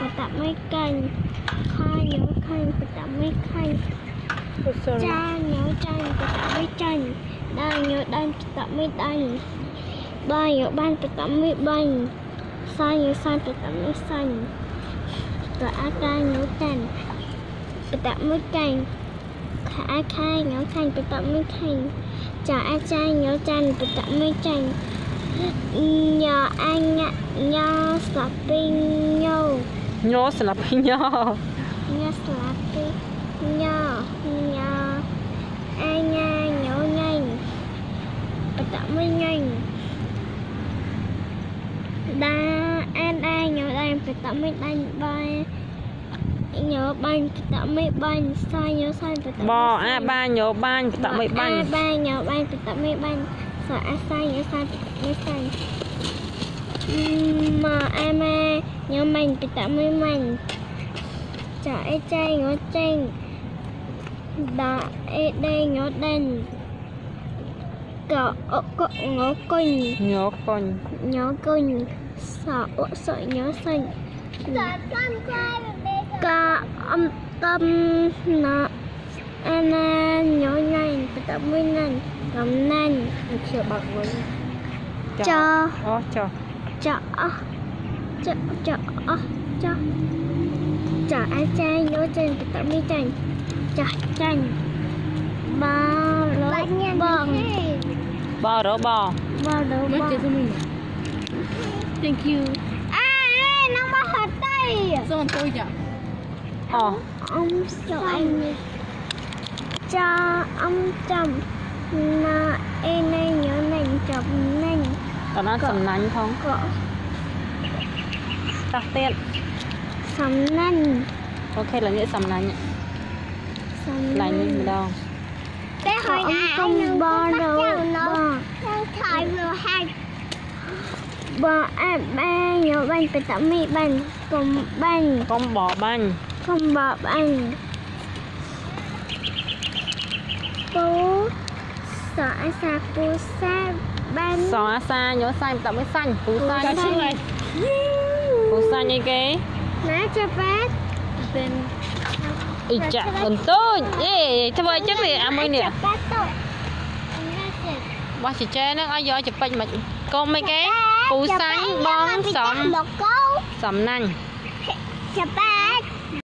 ប្រតាប់មិនកាញ់ខាញ់យកខាញ់ប្រតាប់មិនខាញ់ចាញយកចាញ់ប្រតាប់មិនចាញ់ដាញយកដាញ់ប្រតាប់មិនដាញ់បាយយកបានប្រតាប់មិនបាញ់សាញយកសាញប្រតាប់មិនសាញ់តើអាចចាញយកចាញ់ប្រតាប់មិនចាញ់ខាអាចខាញយកខាញ់ប្រតាប់មិនខាញ់ចាអាចចាញយកចាញ់ប្រតាប់មិនចាញ់ញ៉ាអញញ៉ាសាពីងញ៉ស្លាប់ញ៉ញ៉ស្លាប់ពីញ៉ញ៉អញ៉ញ៉ញ៉បតមួយញ៉ដាអែនអែញ៉ដាបតមួយដាញ់បាយញ៉បាញ់បតមួយបាញ់សាយញ៉សាយបតបងអាបាញ៉បាញ់បតមួយបាញ់អាបាញ៉បាញ់បតមួយបាញ់សាអាសាយញ៉សាយញ៉សាយម៉ាអែម៉ែ nyaman kita nyaman chả e chay ngó chanh đã e đây ngó đen cỏ cọ ngó cành ngó cành ngó cành sợ sợi nhớ xanh cả âm tâm nó anh nhớ nhanh tập mươi nhanh cầm nhanh chưa bạc với cho cho cho ចចអស់ចចអាចចាញ់នោះចាញ់បន្តមានចាញ់ចាស់ចាញ់បាទបងបាទរបស់បាទរបស់ Thank you អានំបោះហត់ទេសូមទៅចាអូអំសូមអញចាអំចាំណាអេណៃញ៉ាំណៃចាប់ណៃតើណាចំណាញ់ផងក៏តោះទៀតសំណាញ់អូខេឥឡូវនេះសំណាញ់សំណាញ់នេះម្ដងតែហើយណាកុំបងនៅបងនឹងថយមើលហាច់បងអត់បានយកបាញ់ទៅតាមីបាញ់កុំបាញ់កុំបបាញ់កុំបបាញ់ពូសអាសាពូសាបាញ់សអាសាញោសាញ់តាមីសាញ់ពូសាញ់ពូសាញ់អីគេណាចាប៉ែតពេលអីចាក់បន្ទូចអេធ្វើអញ្ចឹងវាអាមួយនេះបោះចិញ្ចែហ្នឹងឲ្យយកចិពេចមកកុំអីគេពូសាញ់បងសំសំណាញ់ចាប៉ែ